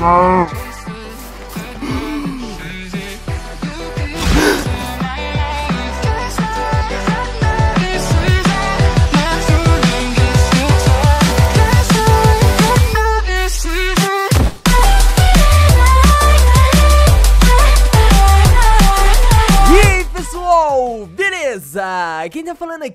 E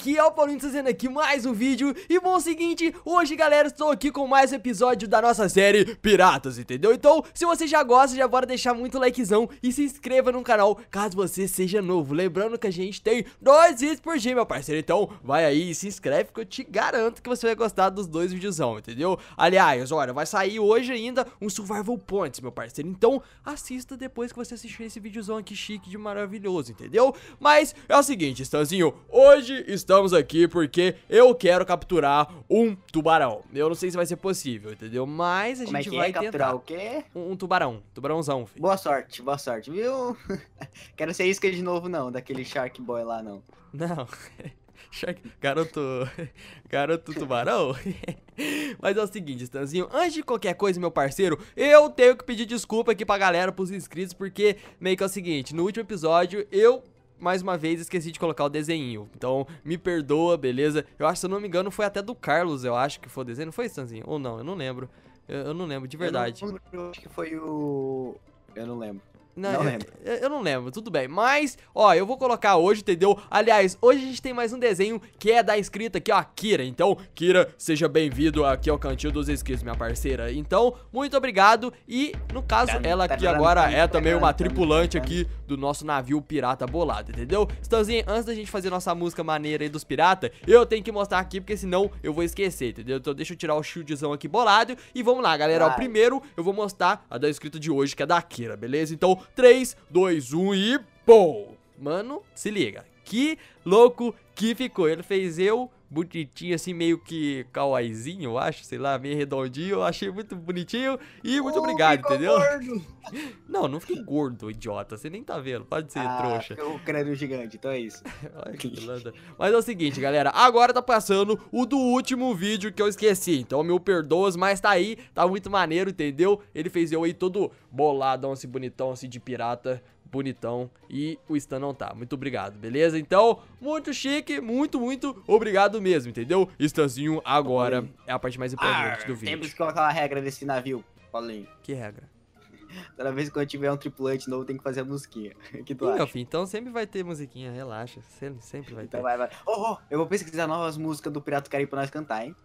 aqui é o Paulinho trazendo aqui mais um vídeo E bom, seguinte, hoje galera, estou aqui com mais um episódio da nossa série Piratas, entendeu? Então, se você já gosta, já bora deixar muito likezão e se inscreva no canal caso você seja novo Lembrando que a gente tem dois vídeos por dia, meu parceiro Então, vai aí e se inscreve que eu te garanto que você vai gostar dos dois videozão, entendeu? Aliás, olha, vai sair hoje ainda um Survival Points, meu parceiro Então, assista depois que você assistir esse videozão aqui chique de maravilhoso, entendeu? Mas é o seguinte, Stanzinho, hoje estamos aqui porque eu quero capturar um tubarão. Eu não sei se vai ser possível, entendeu? Mas a Como é gente que vai é capturar tentar. o quê? Um, um tubarão, tubarãozão, filho. Boa sorte, boa sorte, viu? Quero ser isca de novo não, daquele Shark Boy lá não. Não. Shark- Garoto. Garoto tubarão. Mas é o seguinte, Stanzinho, antes de qualquer coisa, meu parceiro, eu tenho que pedir desculpa aqui pra galera, pros inscritos, porque meio que é o seguinte, no último episódio eu mais uma vez esqueci de colocar o desenho. Então, me perdoa, beleza? Eu acho, se eu não me engano, foi até do Carlos, eu acho que foi o desenho. Não foi, Stanzinho? Ou não, eu não lembro. Eu, eu não lembro, de verdade. Eu, não, eu acho que foi o... Eu não lembro. Não, Não eu, lembro. eu- eu não lembro, tudo bem. Mas, ó, eu vou colocar hoje, entendeu? Aliás, hoje a gente tem mais um desenho que é da inscrita aqui, ó, Kira. Então, Kira, seja bem-vindo aqui ao Cantinho dos Inscritos, minha parceira. Então, muito obrigado. E, no caso, ela aqui agora é também uma tripulante aqui do nosso navio pirata bolado, entendeu? Stanzinho, antes da gente fazer nossa música maneira aí dos piratas, eu tenho que mostrar aqui, porque senão eu vou esquecer, entendeu? Então, deixa eu tirar o shieldzão aqui bolado. E vamos lá, galera. Ó, primeiro eu vou mostrar a da inscrita de hoje, que é da Kira, beleza? Então, 3, 2, 1 e pô! Mano, se liga. Que louco que ficou. Ele fez eu bonitinho, assim, meio que kawaiizinho, eu acho, sei lá, meio redondinho. Eu achei muito bonitinho e muito obrigado, entendeu? Não, não fiquei gordo, idiota. Você nem tá vendo, pode ser ah, trouxa. O crânio gigante, então é isso. Ai, que. Mas é o seguinte, galera. Agora tá passando o do último vídeo que eu esqueci. Então, meu perdoas, mas tá aí. Tá muito maneiro, entendeu? Ele fez eu aí todo boladão, assim, bonitão, assim, de pirata. Bonitão. E o Stan não tá. Muito obrigado, beleza? Então, muito chique. Muito, muito obrigado mesmo, entendeu? Stanzinho agora é a parte mais importante do vídeo. Temos que colocar uma regra desse navio, Paulinho. Que regra? Toda vez que eu tiver um tripulante novo, tem que fazer a musiquinha. Que tu Ih, acha? filho, então sempre vai ter musiquinha, relaxa. Sempre, sempre vai ter. Então vai, vai. Oh, oh, eu vou pesquisar novas músicas do Pirata do Caribe pra nós cantar, hein?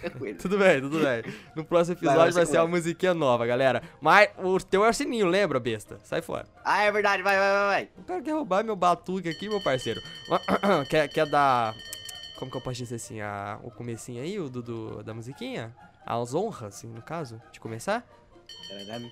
Tranquilo. Tudo bem, tudo bem. No próximo episódio vai, vai, ser uma vai. musiquinha nova, galera. Mas o teu é o sininho, lembra, besta? Sai fora. ah, é verdade, vai, vai, vai, vai. O cara quer roubar meu batuque aqui, meu parceiro. quer, quer dar. Como que eu posso dizer assim? A, o comecinho aí, o do, do- da musiquinha? As honras, assim, no caso, de começar? Tararam,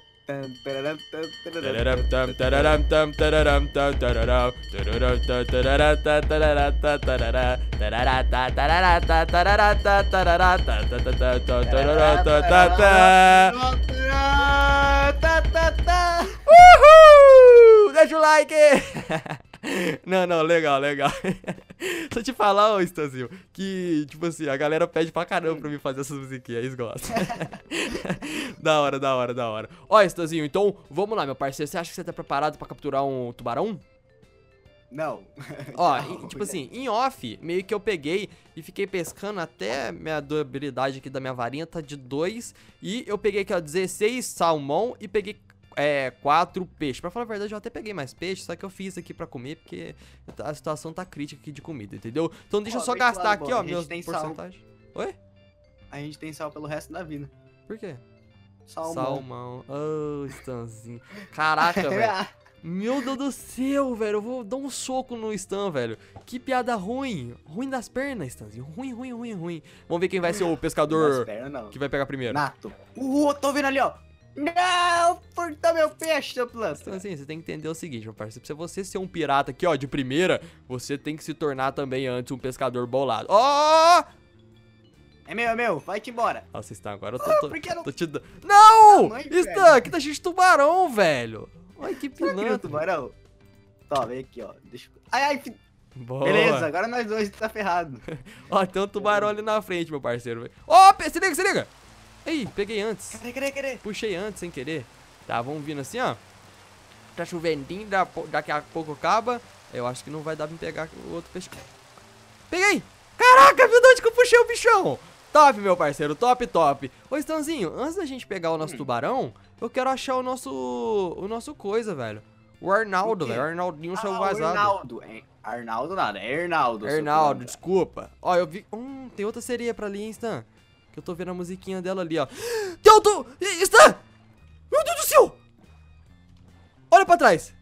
Deixa o like! Não, não, legal, legal. Só te falar, ô Stanzinho, que, tipo assim, a galera pede pra caramba pra mim fazer essas musiquinhas, eles gostam. da hora, da hora, da hora. Ó, Stanzinho, então, vamos lá, meu parceiro. Você acha que você tá preparado pra capturar um tubarão? Não. Ó, Não, tipo assim, em off, meio que eu peguei e fiquei pescando até minha durabilidade aqui da minha varinha tá de 2. E eu peguei aqui, ó, 16 salmão e peguei é, 4 peixes. Pra falar a verdade, eu até peguei mais peixe, só que eu fiz aqui pra comer porque a situação tá crítica aqui de comida, entendeu? Então deixa Ó, eu só gastar claro, aqui, bom, ó, a gente meus tem sal. porcentagens. Oi? A gente tem sal pelo resto da vida. Por quê? Salmão. Salmão. Ô, Stanzinho. Caraca, velho. Meu Deus do céu, velho. Eu vou dar um soco no Stan, velho. Que piada ruim. Ruim das pernas, Stanzinho. Ruim, ruim, ruim, ruim. Vamos ver quem vai ser o pescador pernas, não. que vai pegar primeiro. Nato. Uh, tô vendo ali, ó. Não, furtou meu peixe, seu planta. Então, assim, você tem que entender o seguinte, meu parceiro. Pra você ser um pirata aqui, ó, de primeira, você tem que se tornar também antes um pescador bolado. Ó! É meu, é meu, vai-te embora. Nossa, Stan, agora eu tô, Ah, tô, não? tô te dando. Não! Mãe, Stan, aqui tá cheio de tubarão, velho. Ai, que pilantra. tubarão? Tó, vem aqui, ó. Deixa. Ai, ai, fi- Boa. beleza, agora nós dois tá ferrado. Ó, tem um tubarão ali na frente, meu parceiro. Ó, pe- se liga, se liga. Aí, peguei antes. Cadê, cadê, cadê? Puxei antes sem querer. Tá, vamos vindo assim, ó. Tá chovendinho, da- daqui a pouco acaba. Eu acho que não vai dar pra me pegar o outro peixe. Peguei! Caraca, viu de onde que eu puxei o bichão? Top, meu parceiro, top, top. Ô, Stanzinho, antes da gente pegar o nosso Hum. tubarão, eu quero achar o nosso o nosso coisa, velho. O Arnaldo, O velho. O Arnaldinho saiu Ah, o vazado. Arnaldo. É, Arnaldo nada, é Arnaldo. Arnaldo, desculpa. Ó, eu vi. Hum, tem outra sereia pra ali, hein, Stan? Que eu tô vendo a musiquinha dela ali, ó. Ih, Stan! Meu Deus do céu! Olha pra trás.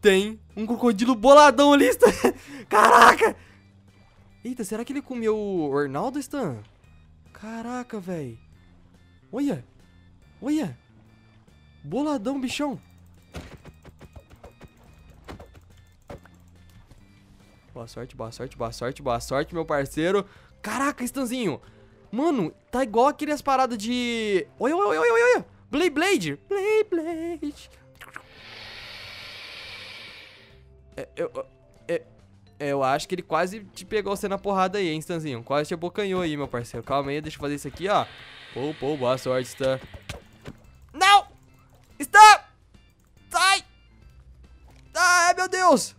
Tem um crocodilo boladão ali, Stan. Caraca! Eita, será que ele comeu o Arnaldo, Stan? Caraca, velho. Olha. Olha. Boladão, bichão. Boa sorte, boa sorte, boa sorte, boa sorte, meu parceiro. Caraca, Stanzinho. Mano, tá igual aqueles paradas de... Olha, olha, olha, olha, olha. Blade Blade. Blade Blade. É, eu, é, eu acho que ele quase te pegou você na porrada aí, hein, Stanzinho. Quase te abocanhou aí, meu parceiro. Calma aí, deixa eu fazer isso aqui, ó. Pô, pô, boa sorte, Stan. Não! Stan! Sai! Ai, meu Deus!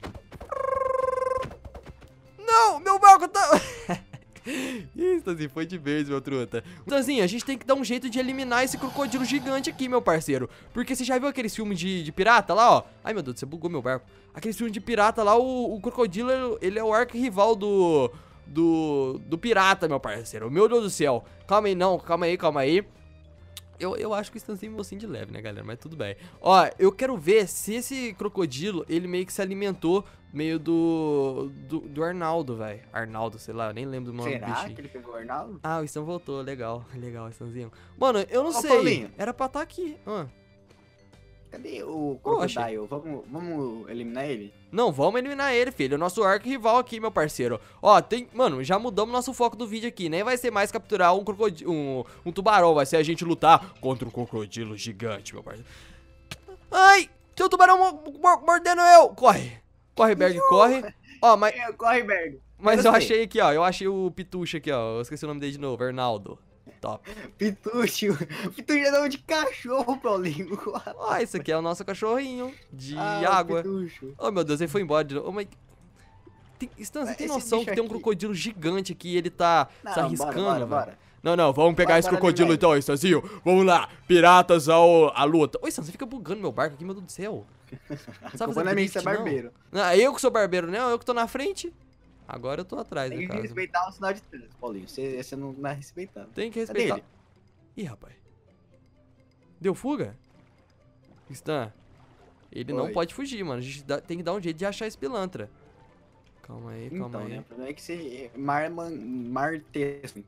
Ih, Stanzinho, foi de vez, meu truta. Stanzinho, a gente tem que dar um jeito de eliminar esse crocodilo gigante aqui, meu parceiro. Porque você já viu aqueles filmes de, de pirata lá, ó? Ai, meu Deus, você bugou meu barco. Aqueles filmes de pirata lá, o, o crocodilo, ele- ele é o arco-rival do... Do, do pirata, meu parceiro. Meu Deus do céu. Calma aí, não. Calma aí, calma aí. Eu, eu acho que o Stanzinho é mocinho de leve, né, galera? Mas tudo bem. Ó, eu quero ver se esse crocodilo, ele meio que se alimentou meio do... Do, do Arnaldo, velho. Arnaldo, sei lá, eu nem lembro do nome do Será bichinho. que ele pegou o Arnaldo? Ah, o Stan voltou, legal, legal, Stanzinho. Mano, eu não sei, Paulinho. era pra estar aqui. Ah. Cadê o. Crocodile? Vamos, vamos eliminar ele? Não, vamos eliminar ele, filho, o nosso arco rival aqui, meu parceiro. Ó, tem, mano, já mudamos nosso foco do vídeo aqui, nem vai ser mais capturar um crocodilo, um, um tubarão, vai ser a gente lutar contra um crocodilo gigante, meu parceiro. Ai, tem um tubarão mo- mo- mordendo eu, corre. Corre, Berg, corre. Ó, mas, É, Corre, Berg. mas eu achei aqui, ó, eu achei o Pitucho aqui, ó, eu esqueci o nome dele de novo, Arnaldo. Top. Pitucho. Pitucho é nome de cachorro, Paulinho. Ó, esse aqui é o nosso cachorrinho de Ah, água. Pitucho. Oh, meu Deus, ele foi embora de novo. Oh, mas... Tem, Stan, você tem Esse noção que tem um crocodilo gigante aqui e ele tá Não, se arriscando, bora, bora, bora. Não, não, vamos pegar Bora, esse crocodilo então, Stanzinho. Vamos lá, piratas ao, à luta. Oi, Stan, você fica bugando meu barco aqui, meu Deus do céu. A Sabe fazer não é é não? barbeiro. Ah, eu que sou barbeiro, não, eu que tô na frente. Agora eu tô atrás, Tem que respeitar o sinal de trânsito, Paulinho. Você, você não tá respeitando. Tem que Cadê respeitar. ele? Ih, rapaz. Deu fuga? Stan, ele não Oi. pode fugir, mano. A gente dá- tem que dar um jeito de achar esse pilantra. Calma aí, calma Então, aí. né? O problema é que você mar, man, martesco.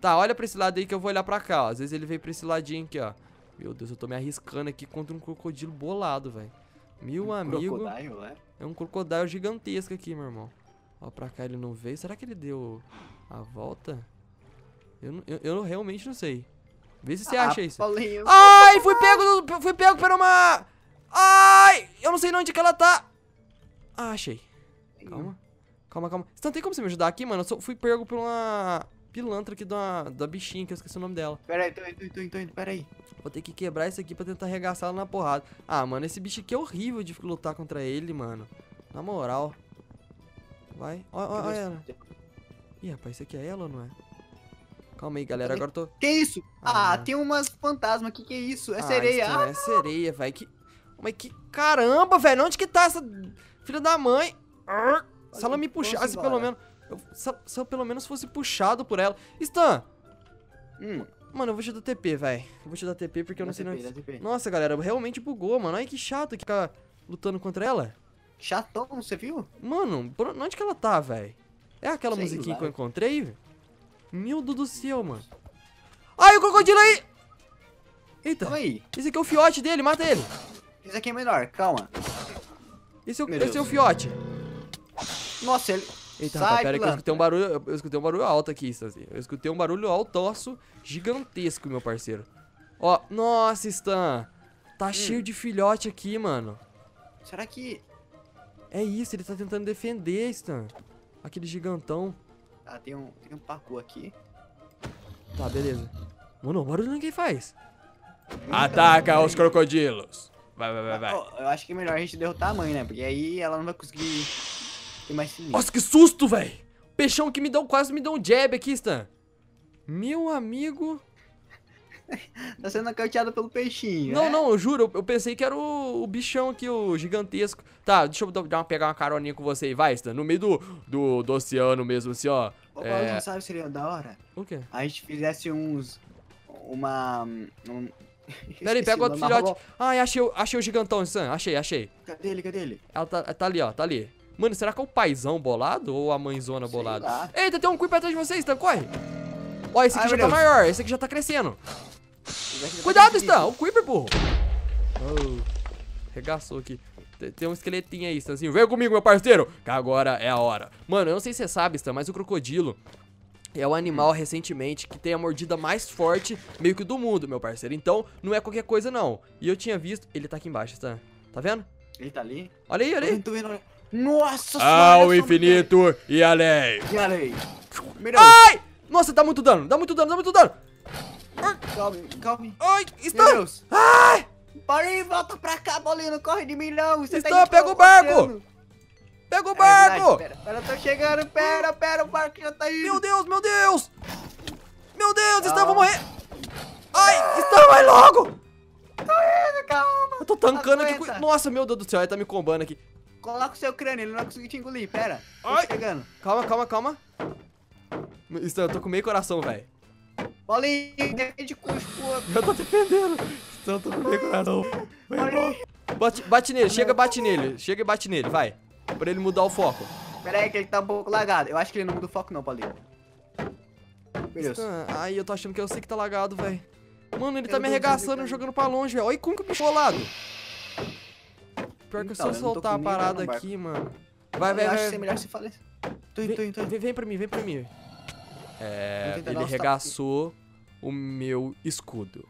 Tá, olha pra esse lado aí que eu vou olhar pra cá, ó. Às vezes ele veio pra esse ladinho aqui, ó. Meu Deus, eu tô me arriscando aqui contra um crocodilo bolado, velho. Meu amigo, Crocodile, né? é um crocodilo gigantesco aqui, meu irmão. Ó, pra cá ele não veio. Será que ele deu a volta? Eu, eu, eu realmente não sei. Vê se você Ah, acha isso. Paulinho. Ai, fui pego, fui pego por uma... Ai, eu não sei onde que ela tá. Ah, achei. Calma, calma, calma. Você não tem como você me ajudar aqui, mano? Eu só fui pego por uma pilantra aqui da, da bichinha, que eu esqueci o nome dela. Pera aí, tô indo, tô indo, tô indo, pera aí. Vou ter que quebrar isso aqui pra tentar arregaçar ela na porrada. Ah, mano, esse bicho aqui é horrível de lutar contra ele, mano. Na moral. Vai. Ó, ó ela. Ih, rapaz, isso aqui é ela ou não é? Calma aí, galera. Agora eu tô... Que isso? Ah, Ah, tem umas fantasmas aqui, que isso? É Ah, sereia. Stan, Ah, É sereia, velho. Que... Mas que caramba, velho. Onde que tá essa filha da mãe? Se ela me puxasse, pelo menos... eu- se, se eu pelo menos fosse puxado por ela. Stan, hum, mano, eu vou te dar TP, velho. Eu vou te dar TP porque eu não sei... TP, Não... dá TP. Nossa, galera, realmente bugou, mano. Ai, que chato que ficar lutando contra ela. Chatão, você viu? Mano, onde que ela tá, velho? É aquela Sei musiquinha lá. que eu encontrei? Meu Deus do céu, mano. Ai, o crocodilo aí! Eita, aí. esse aqui é o fiote dele, mata ele. Esse aqui é menor, calma. Esse é o, esse é o fiote. Nossa, ele... Eita, Sai, rapaz, pera que eu escutei um barulho. Eu eu escutei um barulho alto aqui, Stanzinho. Eu escutei um barulho altoço gigantesco, meu parceiro. Ó, nossa, Stan. Tá Hum. cheio de filhote aqui, mano. Será que... É isso, ele tá tentando defender, Stan. Aquele gigantão. Ah, tem um, tem um pacu aqui. Tá, beleza. Mano, o barulho ninguém faz. Ataca os crocodilos. Vai, vai, vai, vai. Eu acho que é melhor a gente derrotar a mãe, né? Porque aí ela não vai conseguir ter mais sinistro. Nossa, que susto, velho. Peixão que me deu, quase me deu um jab aqui, Stan. Meu amigo. Tá sendo nocauteado pelo peixinho. Não, né? não, eu juro, eu, eu pensei que era o, o bichão aqui, o gigantesco. Tá, deixa eu dar uma, pegar uma caroninha com você aí, vai, Stan. No meio do, do, do oceano mesmo, assim, ó. Ô, É. Não sabe seria da hora? O quê? A gente fizesse uns. Uma. Um... Peraí, pega o outro filhote. Ai, achei, o- achei o gigantão, Stan. Achei, achei. Cadê ele? Cadê ele? Ela tá, tá ali, ó, tá ali. Mano, será que é o paizão bolado ou a mãezona bolada? Eita, tem um creep atrás de vocês, Stan, corre. Ó, esse aqui Ai, já tá Deus. maior, esse aqui já tá crescendo. Cuidado. Stan, o creeper, burro. Oh, regaçou aqui. Tem- um esqueletinho aí, Stanzinho. Vem comigo, meu parceiro, que agora é a hora. Mano, eu não sei se você sabe, Stan, mas o crocodilo é o animal recentemente que tem a mordida mais forte meio que do mundo, meu parceiro. Então, não é qualquer coisa, não. E eu tinha visto... Ele tá aqui embaixo, Stan. Tá vendo? Ele tá ali? Olha aí, olha aí. Vendo. Nossa Ao olha só, infinito e além. E Deus. Ai! Nossa, dá muito dano, dá muito dano, dá muito dano. Calme, calme. Ai! Deus. Ai! Paulinho, volta pra cá, Paulinho. Não corre de mim, não. Você Stan, tá indo pega o barco. oceano. Pega o É barco! Pera, pera, eu tô chegando. Pera, pera, o barco já tá indo. Meu Deus, meu Deus! Meu Deus, Stan, eu vou morrer! Ai, Stan, vai logo! Calma. Eu tô tancando aqui. Aguenta. Nossa, meu Deus do céu, ele tá me combando aqui. Coloca o seu crânio, ele não vai conseguir te engolir. Pera. Tô Ai. chegando. Calma, calma, calma. Stan, eu tô com meio coração, velho. Paulinho, defende com o escudo. Eu tô defendendo. Eu tô com meio coração. Vai. Bate, bate nele, chega, bate nele. Chega e bate nele, vai. Pra ele mudar o foco. Pera aí que ele tá um pouco lagado. Eu acho que ele não muda o foco não, Paulinho. Stan, ai, eu tô achando que eu sei que tá lagado, velho. Mano, ele Meu tá me arregaçando, jogando pra longe, velho. Olha como que o bicho bolado. Pior que Então, se eu eu não soltar a parada aqui, mano. Vai, vai, eu vai. acho que é melhor você falar. Tô indo, tô indo, tô Vem, indo. vem, pra mim, vem pra mim. É, ele arregaçou o meu escudo.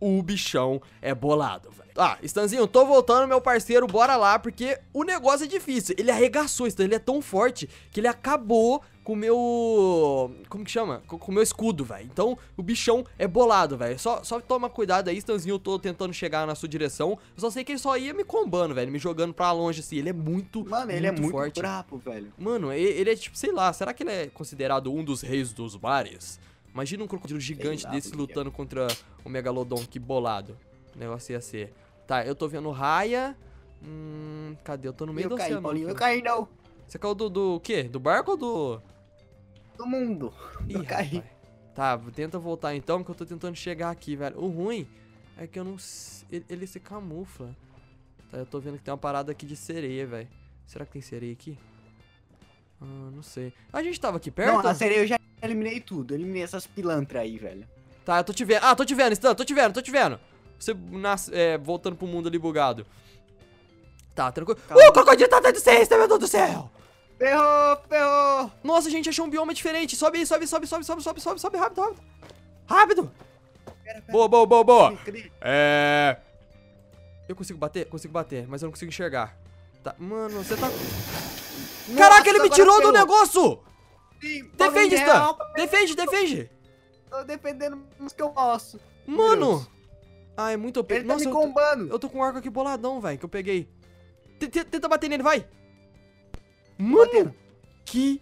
O bichão é bolado, velho. Ah, Stanzinho, tô voltando, meu parceiro, bora lá, porque o negócio é difícil. Ele arregaçou, Stan, ele é tão forte que ele acabou com o meu... Como que chama? Com o meu escudo, velho. Então, o bichão é bolado, velho. Só, só toma cuidado aí, Stanzinho, eu tô tentando chegar na sua direção. Eu só sei que ele só ia me combando, velho, me jogando pra longe, assim. Ele é muito, Mano, ele é muito forte. brabo, velho. Mano, e- ele é tipo, sei lá, será que ele é considerado um dos reis dos mares? Imagina um crocodilo gigante lá, desse lutando contra o Megalodon, que bolado. O negócio ia ser. Tá, eu tô vendo Raia. Hum, cadê? Eu tô no meio eu do caí, oceano. Paulinho. Eu caí não. Você caiu do, do quê? Do barco ou do. Do mundo. Eu Ih, caí. rapaz. Tá, tenta voltar então, que eu tô tentando chegar aqui, velho. O ruim é que eu não. Ele, ele se camufla. Tá, eu tô vendo que tem uma parada aqui de sereia, velho. Será que tem sereia aqui? Ah, não sei. A gente tava aqui perto? Não, a sereia eu já eliminei tudo. Eliminei essas pilantras aí, velho. Tá, eu tô te vendo. Ah, tô te vendo, Stan, tô te vendo, tô te vendo. Você nasce, é, voltando pro mundo ali bugado. Tá, tranquilo. Calma. Uh, o crocodilo tá dentro do céu, meu Deus do céu! Ferrou, ferrou. Nossa, a gente achou um bioma diferente. Sobe aí, sobe, sobe, sobe, sobe, sobe, sobe, sobe, rápido, rápido. Rápido! Pera, pera. Boa, boa, boa, boa. É. Eu consigo bater? Consigo bater, mas eu não consigo enxergar. Tá, mano, você tá. Caraca, ele me tirou do negócio! Sim, Defende, Stan! é, Defende, defende! Tô defendendo os que eu posso. Mano! Ah, é muito OP. Ele tá Nossa, me eu tô- combando. Eu tô com um arco aqui boladão, velho, que eu peguei. T- t- Tenta bater nele, vai! Mano, que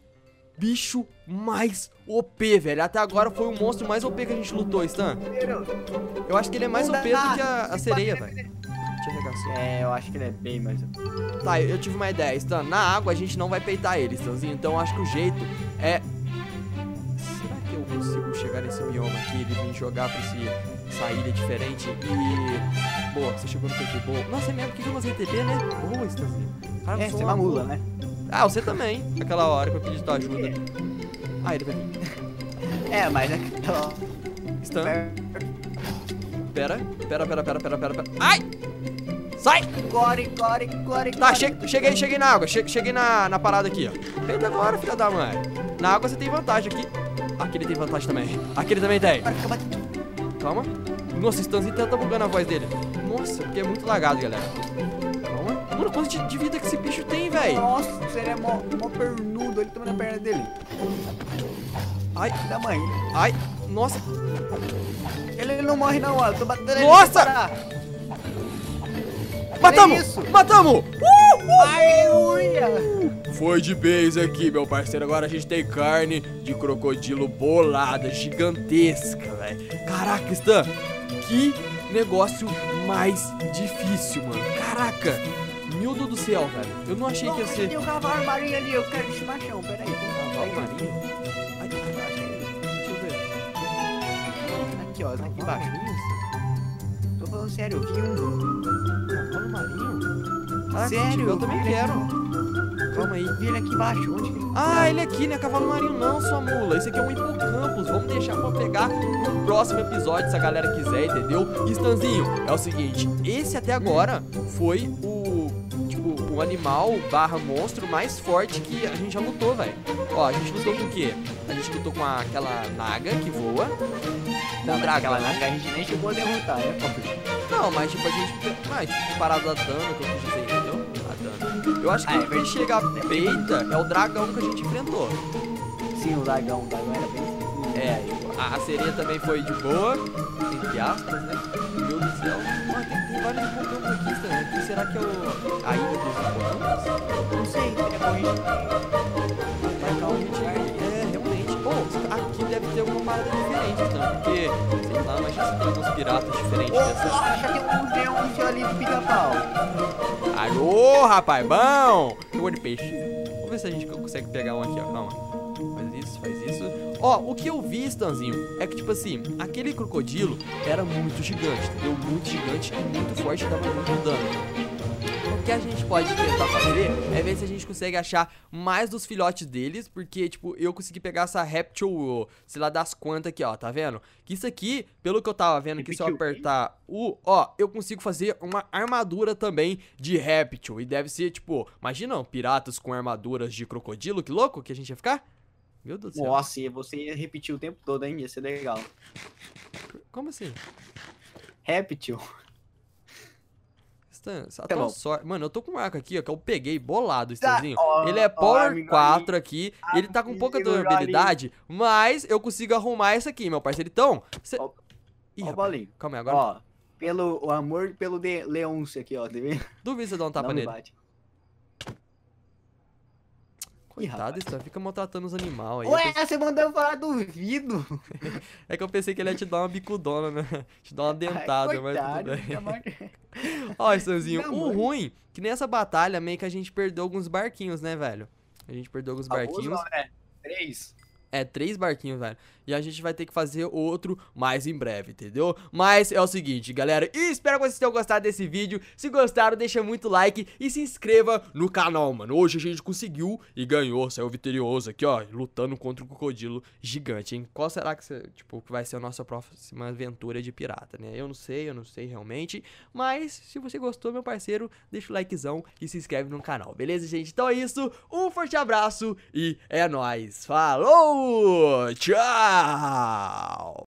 bicho mais OP, velho. Até agora foi o monstro mais OP que a gente lutou, Stan. Eu acho que ele é mais OP do que a, a sereia, velho. Te arregaçou. É, eu acho que ele é bem mais. Tá, eu, eu tive uma ideia, Stan. Na água a gente não vai peitar ele, Stanzinho. Então eu acho que o jeito é. Será que eu consigo chegar nesse bioma aqui, ele me jogar pra esse, essa ilha diferente e. Boa, você chegou no PT, boa. Nossa, é mesmo, que que usei TP, né? Boa, Stanzinho. Cara, É, você é uma mula, né? Ah, você também. Aquela hora que eu pedi tua ajuda. Ah, ele vai vir. É, mas aquela. Stan. Pera, pera, pera, pera, pera, pera, pera. Ai! Sai! Core, core, core, Tá, che cheguei, cheguei na água. Che cheguei na, na parada aqui, ó. Feita agora, filha da mãe. Na água você tem vantagem aqui. Aqui ele tem vantagem também. Aqui ele também tem. Agora. Calma. Nossa, esse Stanzinho tá bugando a voz dele. Nossa, porque é muito lagado, galera. Calma. Mano, quanto de, de vida que esse bicho tem, velho? Nossa, ele é mó, mó pernudo. ele toma na perna dele. Ai, Da mãe. ai, nossa. Ele não morre não, ó. Eu tô batendo ele Nossa! Matamos! isso? Matamos! Uhul! Aleluia! Foi de base aqui, meu parceiro. Agora a gente tem carne de crocodilo bolada, gigantesca, velho. Caraca, Stan, que negócio mais difícil, mano. Caraca, meu Deus do céu, velho. Eu não achei que ia ser. Tem um cavalo marinho ali, eu quero esse machão, peraí. Cavalo marinho? Ai, deixa eu ver. Aqui, ó, aqui embaixo. Tô falando sério, eu vi um. Caraca, Sério? eu também quero. Calma aí. Vi ele aqui embaixo, onde que ele Ah, ele aqui, né? Cavalo marinho não, sua mula. Esse aqui é um hipocampus. Vamos deixar pra pegar no próximo episódio, se a galera quiser, entendeu? E, Stanzinho, é o seguinte, esse até agora foi o, tipo, o animal barra monstro mais forte que a gente já lutou, velho. Ó, a gente lutou com o quê? A gente lutou com aquela naga que voa. Não, mas aquela naga a gente nem chegou a derrotar, né? Não, mas tipo, a gente... Mas, tipo, parado a dano, que eu quis dizer. Eu acho que Ah, é o que verdade. chega peita é o dragão que a gente enfrentou. Sim, o dragão, o dragão era bem. É, a, a sereia também foi de boa, entre aspas, né? Meu Deus do céu. Mano, tem, tem vários hipocampos aqui, Stan. Aqui será que é o, a ilha dos hipocampos? Não sei, é bom a gente. Marcar um lugar. É, realmente. Pô, aqui deve ter alguma parada diferente, Stan. Porque, sei lá, imagina se tem alguns piratas diferentes dessa. Nossa, tem um seu ali do pica-pau. Alô, rapaz, bom! Jogou de peixe. Vamos ver se a gente consegue pegar um aqui, ó. Calma. Faz isso, faz isso. Ó, o que eu vi, Stanzinho, é que, tipo assim, aquele crocodilo era muito gigante, entendeu? Muito gigante e muito forte, dava muito dano. O que a gente pode tentar fazer é ver se a gente consegue achar mais dos filhotes deles, porque, tipo, eu consegui pegar essa Reptile, sei lá das quantas aqui, ó, tá vendo? Que isso aqui, pelo que eu tava vendo, que se eu apertar o, ó, eu consigo fazer uma armadura também de Reptile, e deve ser, tipo, imagina, piratas com armaduras de crocodilo, que louco que a gente ia ficar? Meu Deus do céu. Nossa, e você ia repetir o tempo todo, hein? Ia ser legal. Como assim? Réptil. Stan, a tua sorte. Mano, eu tô com um arco aqui, ó, que eu peguei bolado, Tá, Stanzinho. ó, ele é Power amigo 4 aqui. Ele tá com pouca Amigo durabilidade, mas eu consigo arrumar isso aqui, meu parceiro. Então, cê... Ó, Ih, Ó rapaz, calma aí, agora. Ó, pelo o amor pelo de Leôncio aqui, ó. Tá vendo? Duvido você dar um tapa Não nele. bate. Coitado. Stan, fica maltratando os animais aí. Ué, pensei- você mandou eu falar duvido. É que eu pensei que ele ia te dar uma bicudona, né? Te dar uma dentada, Ai, mas coitado, tudo bem. Ó, Stanzinho, Não, o mãe. ruim, que nessa batalha meio que a gente perdeu alguns barquinhos, né, velho? A gente perdeu alguns Alguns barquinhos. não, né? Três. É, três barquinhos, velho. E a gente vai ter que fazer outro mais em breve, entendeu? Mas é o seguinte, galera. Espero que vocês tenham gostado desse vídeo. Se gostaram, deixa muito like e se inscreva no canal, mano. Hoje a gente conseguiu e ganhou, saiu vitorioso aqui, ó. Lutando contra um crocodilo gigante, hein? Qual será que, tipo, que vai ser a nossa próxima aventura de pirata, né? Eu não sei, eu não sei realmente. Mas se você gostou, meu parceiro, deixa o likezão e se inscreve no canal, beleza, gente? Então é isso. Um forte abraço e é nóis. Falou! Tchau!